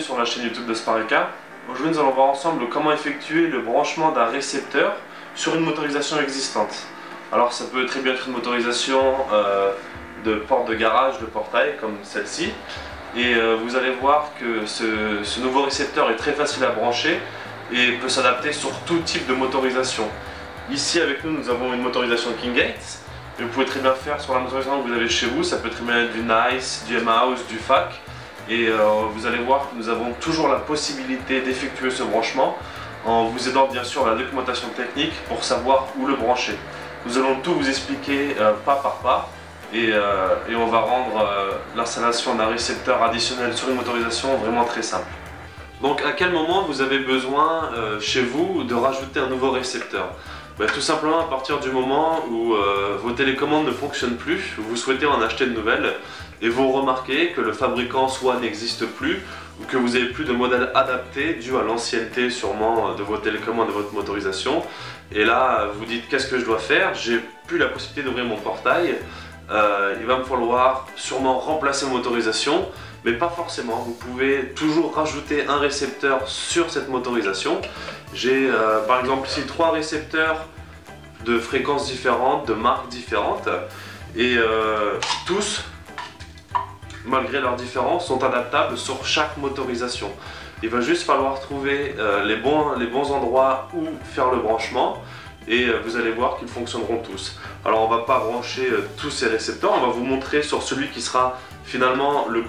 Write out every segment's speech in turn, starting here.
sur la chaîne YouTube de Spareka. Aujourd'hui nous allons voir ensemble comment effectuer le branchement d'un récepteur sur une motorisation existante. Alors ça peut très bien être une motorisation euh, de porte de garage, de portail comme celle-ci. Et euh, vous allez voir que ce, nouveau récepteur est très facile à brancher et peut s'adapter sur tout type de motorisation. Ici avec nous nous avons une motorisation Kinggate. Vous pouvez très bien faire sur la motorisation que vous avez chez vous, ça peut très bien être du Nice, du M-House, du FAC. Et euh, vous allez voir que nous avons toujours la possibilité d'effectuer ce branchement en vous aidant bien sûr à la documentation technique pour savoir où le brancher. Nous allons tout vous expliquer euh, pas par pas et, euh, et on va rendre l'installation d'un récepteur additionnel sur une motorisation vraiment très simple. Donc à quel moment vous avez besoin chez vous de rajouter un nouveau récepteur? Bah, tout simplement à partir du moment où euh, vos télécommandes ne fonctionnent plus, vous souhaitez en acheter de nouvelles et vous remarquez que le fabricant soit n'existe plus ou que vous n'avez plus de modèle adapté dû à l'ancienneté sûrement de vos télécommandes, de votre motorisation. Et là, vous dites qu'est-ce que je dois faire? J'ai plus la possibilité d'ouvrir mon portail. Euh, il va me falloir sûrement remplacer mon motorisation, mais pas forcément. Vous pouvez toujours rajouter un récepteur sur cette motorisation. J'ai euh, par exemple ici trois récepteurs de fréquences différentes, de marques différentes, et euh, tous, malgré leurs différences, sont adaptables sur chaque motorisation. Il va juste falloir trouver euh, les, bons, les bons endroits où faire le branchement et vous allez voir qu'ils fonctionneront tous. Alors on va pas brancher tous ces récepteurs, on va vous montrer sur celui qui sera finalement le,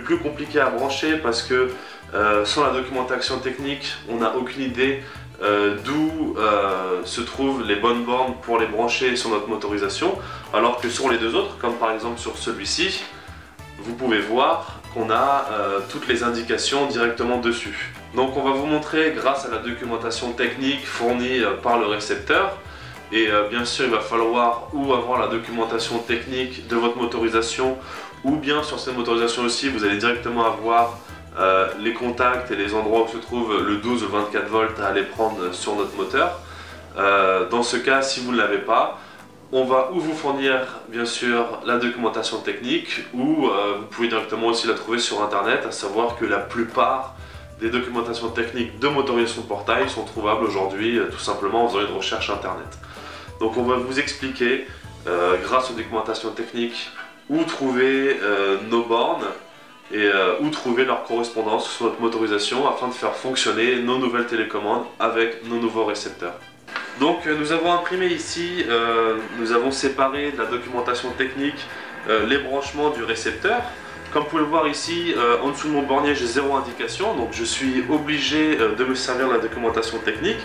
plus compliqué à brancher parce que euh, sans la documentation technique, on n'a aucune idée euh, d'où euh, se trouvent les bonnes bornes pour les brancher sur notre motorisation, alors que sur les deux autres, comme par exemple sur celui-ci, vous pouvez voir qu'on a toutes les indications directement dessus. Donc on va vous montrer grâce à la documentation technique fournie par le récepteur, et bien sûr il va falloir ou avoir la documentation technique de votre motorisation, ou bien sur cette motorisation aussi vous allez directement avoir euh, les contacts et les endroits où se trouve le 12 ou 24 volts à aller prendre sur notre moteur. Euh, dans ce cas, si vous ne l'avez pas, on va ou vous fournir bien sûr la documentation technique ou euh, vous pouvez directement aussi la trouver sur internet, à savoir que la plupart des documentations techniques de motorisation portail sont trouvables aujourd'hui tout simplement en faisant une recherche internet. Donc on va vous expliquer, grâce aux documentations techniques, où trouver nos bornes et euh, où trouver leur correspondance sur notre motorisation afin de faire fonctionner nos nouvelles télécommandes avec nos nouveaux récepteurs. Donc euh, nous avons imprimé ici, euh, nous avons séparé de la documentation technique les branchements du récepteur. Comme vous pouvez le voir ici, en dessous de mon bornier j'ai zéro indication, donc je suis obligé de me servir de la documentation technique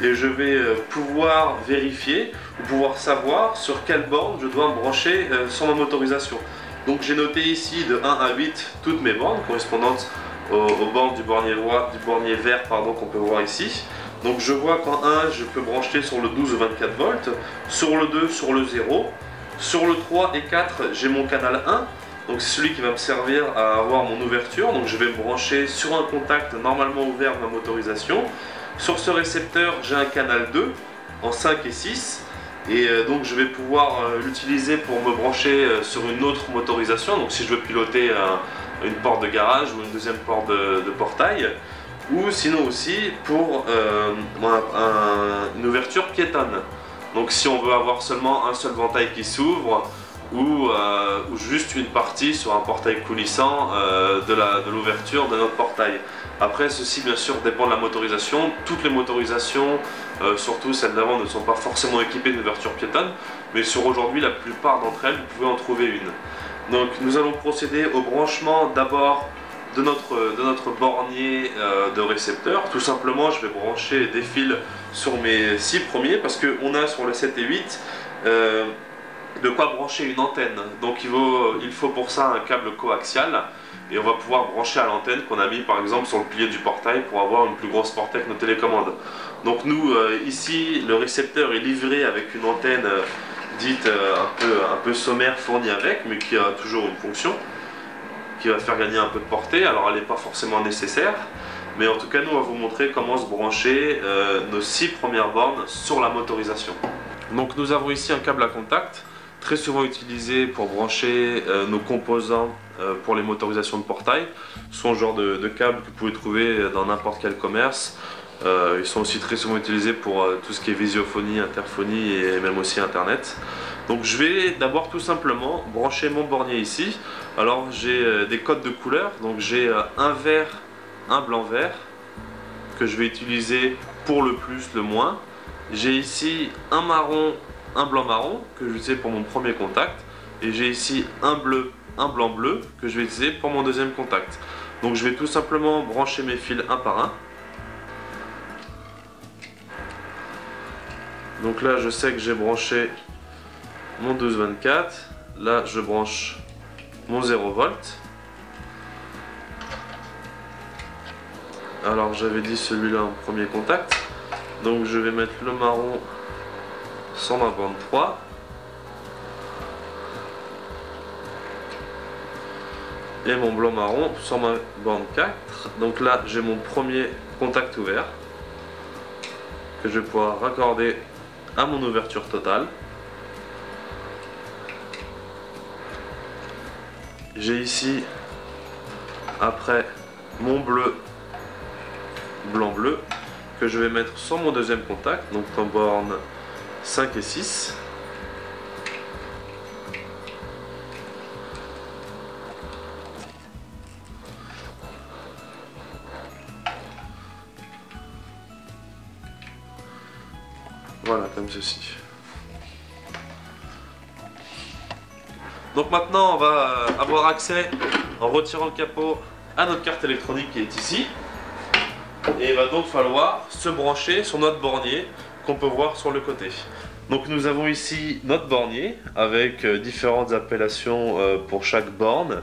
et je vais pouvoir vérifier ou pouvoir savoir sur quelle borne je dois me brancher sur ma motorisation. Donc j'ai noté ici de 1 à 8 toutes mes bornes correspondantes aux, bornes du bornier, du bornier vert qu'on peut voir ici. Donc je vois qu'en 1 je peux brancher sur le 12 ou 24 volts, sur le 2 sur le 0, sur le 3 et 4 j'ai mon canal 1, donc c'est celui qui va me servir à avoir mon ouverture, donc je vais me brancher sur un contact normalement ouvert de ma motorisation. Sur ce récepteur j'ai un canal 2 en 5 et 6, et euh, donc je vais pouvoir euh, l'utiliser pour me brancher euh, sur une autre motorisation, donc si je veux piloter une porte de garage ou une deuxième porte de, portail, ou sinon aussi pour une ouverture piétonne. Donc si on veut avoir seulement un seul ventail qui s'ouvre, ou, juste une partie sur un portail coulissant de l'ouverture de notre portail. Après, ceci bien sûr dépend de la motorisation. Toutes les motorisations, euh, surtout celles d'avant, ne sont pas forcément équipées d'ouverture piétonne, mais sur aujourd'hui, la plupart d'entre elles, vous pouvez en trouver une. Donc nous allons procéder au branchement d'abord de notre, de notre bornier euh, de récepteur. Tout simplement, je vais brancher des fils sur mes 6 premiers parce qu'on a sur les 7 et 8 euh, de quoi brancher une antenne. Donc il faut, pour ça un câble coaxial et on va pouvoir brancher à l'antenne qu'on a mis par exemple sur le pilier du portail pour avoir une plus grosse portée avec nos télécommandes. Donc nous euh, ici le récepteur est livré avec une antenne euh, dite euh, un, peu, un peu sommaire fournie avec mais qui a toujours une fonction qui va faire gagner un peu de portée alors elle n'est pas forcément nécessaire mais en tout cas nous on va vous montrer comment se brancher nos six premières bornes sur la motorisation. Donc nous avons ici un câble à contact très souvent utilisés pour brancher euh, nos composants euh, pour les motorisations de portail. Ce sont le genre de, câbles que vous pouvez trouver dans n'importe quel commerce. Euh, ils sont aussi très souvent utilisés pour tout ce qui est visiophonie, interphonie et même aussi internet. Donc je vais d'abord tout simplement brancher mon bornier ici. Alors j'ai des codes de couleurs, donc j'ai un vert, un blanc vert que je vais utiliser pour le plus, le moins. J'ai ici un marron, un blanc marron que je vais utiliser pour mon premier contact. Et j'ai ici un bleu, un blanc bleu que je vais utiliser pour mon deuxième contact. Donc je vais tout simplement brancher mes fils un par un. Donc là je sais que j'ai branché mon 1224. Là je branche mon 0 volt. Alors j'avais dit celui-là en premier contact. Donc je vais mettre le marron ma bande 3. Et mon blanc marron sur ma bande 4. Donc là j'ai mon premier contact ouvert que je vais pouvoir raccorder à mon ouverture totale. J'ai ici après mon bleu blanc-bleu que je vais mettre sur mon deuxième contact, donc en borne 5 et 6. Voilà, comme ceci. Donc maintenant, on va avoir accès, en retirant le capot, à notre carte électronique qui est ici. Et il va donc falloir se brancher sur notre bornier qu'on peut voir sur le côté. Donc nous avons ici notre bornier avec euh, différentes appellations euh, pour chaque borne.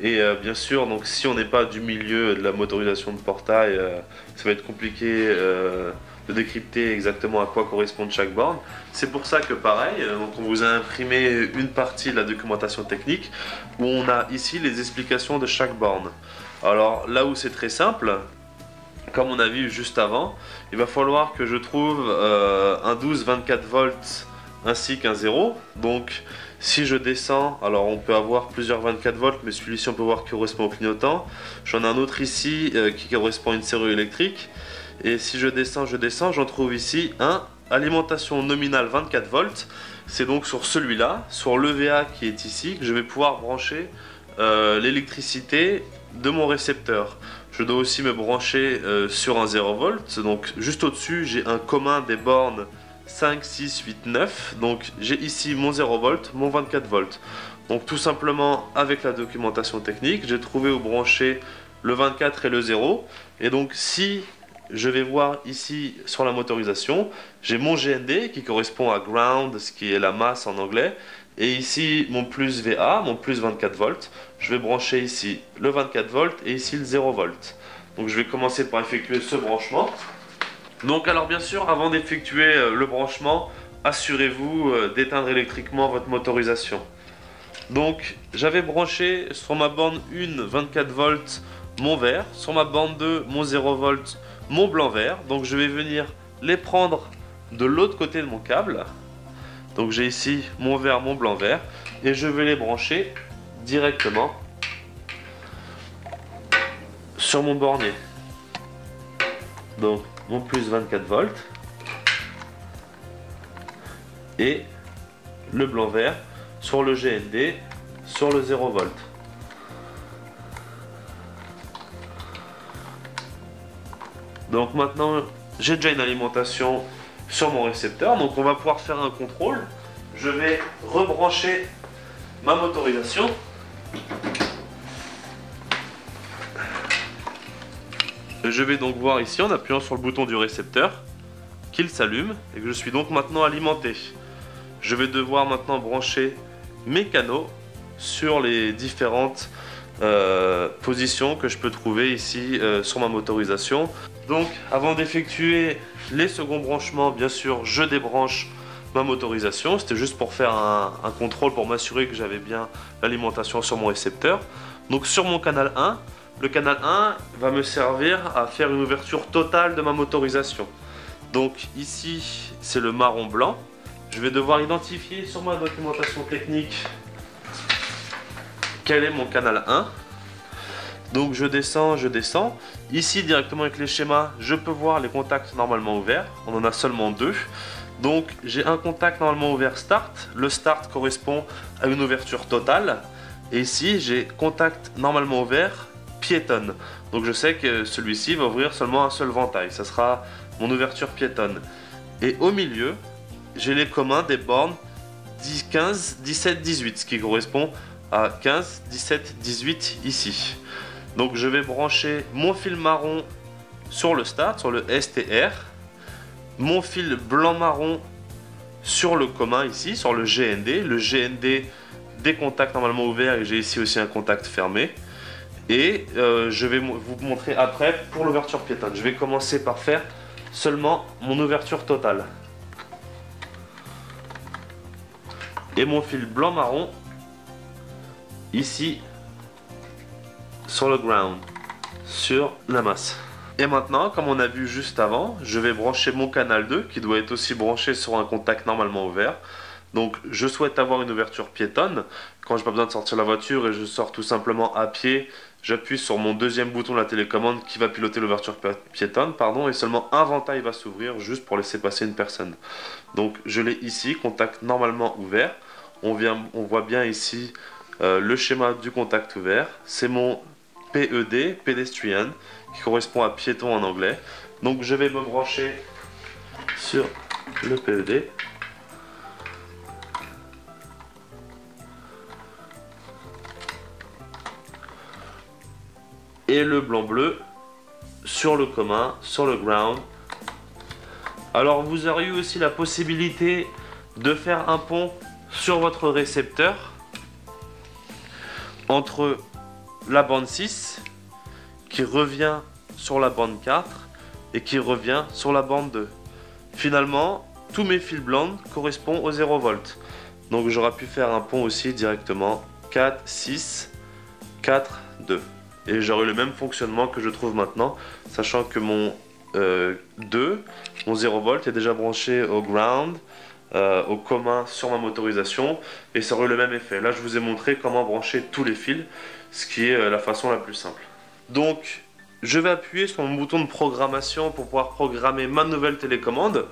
Et euh, bien sûr, donc si on n'est pas du milieu de la motorisation de portail, ça va être compliqué de décrypter exactement à quoi correspond chaque borne. C'est pour ça que pareil, donc on vous a imprimé une partie de la documentation technique où on a ici les explications de chaque borne. Alors là où c'est très simple, comme on a vu juste avant, il va falloir que je trouve euh, un 12 24 volts ainsi qu'un 0. Donc si je descends, alors on peut avoir plusieurs 24 volts, mais celui-ci on peut voir qui correspond au clignotant. J'en ai un autre ici euh, qui correspond à une serrure électrique. Et si je descends, je descends, j'en trouve ici un alimentation nominale 24 volts. C'est donc sur celui-là, sur l'EVA qui est ici, que je vais pouvoir brancher euh, l'électricité de mon récepteur. Je dois aussi me brancher euh, sur un 0 volt. Donc juste au-dessus, j'ai un commun des bornes 5, 6, 8, 9. Donc j'ai ici mon 0 volt, mon 24 volts. Donc tout simplement avec la documentation technique, j'ai trouvé où brancher le 24 et le 0. Et donc si je vais voir ici sur la motorisation, j'ai mon GND qui correspond à ground, ce qui est la masse en anglais. Et ici mon plus VA, mon plus 24 volts je vais brancher ici le 24 volts et ici le 0 volts. Donc je vais commencer par effectuer ce branchement. Donc alors bien sûr, avant d'effectuer euh, le branchement, assurez-vous euh, d'éteindre électriquement votre motorisation. Donc j'avais branché sur ma borne 1 24 volts mon vert, sur ma borne 2 mon 0 volts mon blanc vert. Donc je vais venir les prendre de l'autre côté de mon câble. Donc j'ai ici mon vert, mon blanc vert et je vais les brancher directement sur mon bornier. Donc mon plus 24 volts et le blanc vert sur le GND sur le 0 volt. Donc maintenant j'ai déjà une alimentation sur mon récepteur donc on va pouvoir faire un contrôle. Je vais rebrancher ma motorisation je vais donc voir ici en appuyant sur le bouton du récepteur qu'il s'allume et que je suis donc maintenant alimenté. Je vais devoir maintenant brancher mes canaux sur les différentes euh, positions que je peux trouver ici euh, sur ma motorisation. Donc avant d'effectuer les seconds branchements, bien sûr, je débranche ma motorisation. C'était juste pour faire un, contrôle pour m'assurer que j'avais bien l'alimentation sur mon récepteur. Donc sur mon canal 1, le canal 1 va me servir à faire une ouverture totale de ma motorisation. Donc ici, c'est le marron blanc je vais devoir identifier sur ma documentation technique quel est mon canal 1. Donc je descends, je descends. Ici directement avec les schémas, je peux voir les contacts normalement ouverts. On en a seulement deux. Donc j'ai un contact normalement ouvert start. Le start correspond à une ouverture totale. Et ici j'ai contact normalement ouvert piétonne. Donc je sais que celui-ci va ouvrir seulement un seul ventail. Ça sera mon ouverture piétonne. Et au milieu, j'ai les communs des bornes 10, 15, 17, 18, ce qui correspond à 15, 17, 18 ici. Donc je vais brancher mon fil marron sur le start, sur le STR, mon fil blanc-marron sur le commun ici, sur le GND, le GND des contacts normalement ouverts et j'ai ici aussi un contact fermé. Et euh, je vais vous montrer après pour l'ouverture piétonne. Je vais commencer par faire seulement mon ouverture totale. Et mon fil blanc-marron ici sur le ground, sur la masse. Et maintenant, comme on a vu juste avant, je vais brancher mon canal 2 qui doit être aussi branché sur un contact normalement ouvert. Donc je souhaite avoir une ouverture piétonne. Quand j'ai pas besoin de sortir la voiture et je sors tout simplement à pied, j'appuie sur mon deuxième bouton de la télécommande qui va piloter l'ouverture piétonne, pardon, et seulement un ventail va s'ouvrir juste pour laisser passer une personne. Donc je l'ai ici, contact normalement ouvert. On, vient, on voit bien ici euh, le schéma du contact ouvert. C'est mon PED, pedestrian, qui correspond à piéton en anglais. Donc je vais me brancher sur le PED. Et le blanc-bleu sur le commun, sur le ground. Alors vous auriez aussi la possibilité de faire un pont sur votre récepteur entre la bande 6 qui revient sur la bande 4 et qui revient sur la bande 2. Finalement, tous mes fils blancs correspondent au 0 volt. Donc j'aurais pu faire un pont aussi directement 4, 6, 4, 2. Et j'aurai le même fonctionnement que je trouve maintenant, sachant que mon 2, euh, mon 0 volt est déjà branché au ground, euh, au commun sur ma motorisation et ça aurait le même effet. Là je vous ai montré comment brancher tous les fils, ce qui est euh, la façon la plus simple. Donc je vais appuyer sur mon bouton de programmation pour pouvoir programmer ma nouvelle télécommande.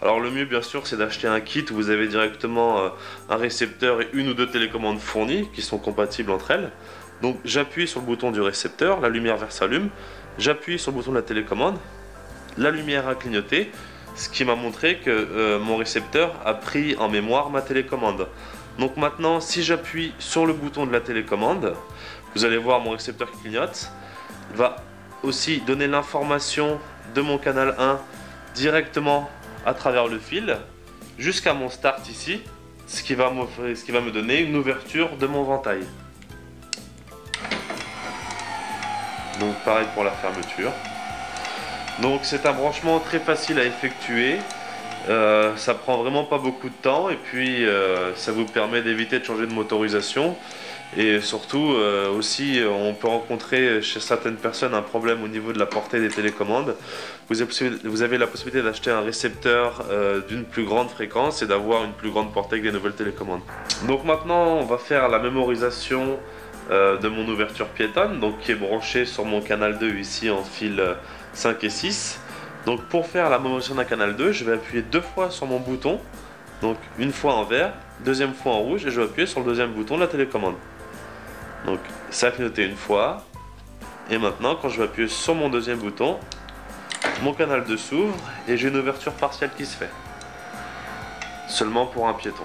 Alors le mieux bien sûr c'est d'acheter un kit où vous avez directement euh, un récepteur et une ou deux télécommandes fournies qui sont compatibles entre elles. Donc j'appuie sur le bouton du récepteur, la lumière verte s'allume, j'appuie sur le bouton de la télécommande, la lumière a clignoté, ce qui m'a montré que euh, mon récepteur a pris en mémoire ma télécommande. Donc maintenant, si j'appuie sur le bouton de la télécommande, vous allez voir mon récepteur qui clignote, va aussi donner l'information de mon canal 1 directement à travers le fil jusqu'à mon start ici, ce qui, va ce qui va me donner une ouverture de mon ventail. Donc pareil pour la fermeture. Donc c'est un branchement très facile à effectuer. Euh, ça prend vraiment pas beaucoup de temps et puis euh, ça vous permet d'éviter de changer de motorisation et surtout euh, aussi on peut rencontrer chez certaines personnes un problème au niveau de la portée des télécommandes vous avez, la possibilité d'acheter un récepteur d'une plus grande fréquence et d'avoir une plus grande portée avec des nouvelles télécommandes donc maintenant on va faire la mémorisation de mon ouverture piétonne donc qui est branchée sur mon canal 2 ici en fil 5 et 6. Donc pour faire la motion d'un canal 2, je vais appuyer deux fois sur mon bouton. Donc une fois en vert, deuxième fois en rouge et je vais appuyer sur le deuxième bouton de la télécommande. Donc ça a clignoté une fois. Et maintenant quand je vais appuyer sur mon deuxième bouton, mon canal 2 s'ouvre et j'ai une ouverture partielle qui se fait. Seulement pour un piéton.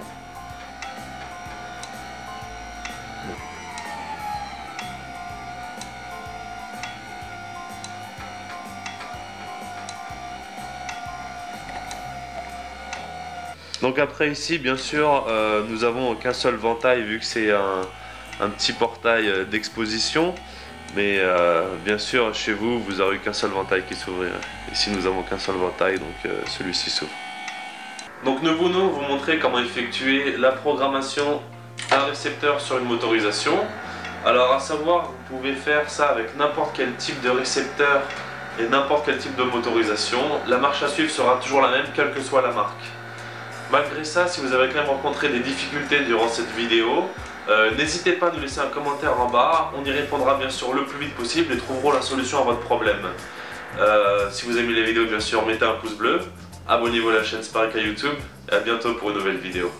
Donc après ici, bien sûr, euh, nous avons qu'un seul ventail vu que c'est un, petit portail euh, d'exposition. Mais euh, bien sûr, chez vous, vous n'aurez qu'un seul ventail qui s'ouvre. Ici, nous avons qu'un seul ventail, donc celui-ci s'ouvre. Donc nous vous montrer comment effectuer la programmation d'un récepteur sur une motorisation. Alors à savoir, vous pouvez faire ça avec n'importe quel type de récepteur et n'importe quel type de motorisation. La marche à suivre sera toujours la même, quelle que soit la marque. Malgré ça, si vous avez quand même rencontré des difficultés durant cette vidéo, euh, n'hésitez pas à nous laisser un commentaire en bas, on y répondra bien sûr le plus vite possible et trouverons la solution à votre problème. Euh, si vous aimez les vidéos, bien sûr, mettez un pouce bleu, abonnez-vous à la chaîne Spark à YouTube et à bientôt pour une nouvelle vidéo.